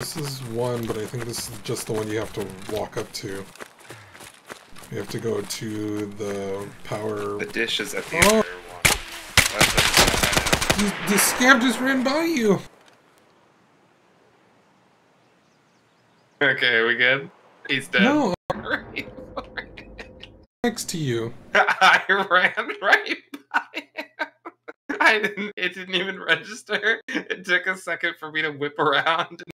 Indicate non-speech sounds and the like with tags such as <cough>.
This is one, but I think this is just the one you have to walk up to. You have to go to the power. The dish is at the Oh. other one. The- The, scab just ran by you! Okay, we good? He's dead. No, <laughs> <laughs> next to you. I ran right by him. <laughs> I didn't. It didn't even register. It took a second for me to whip around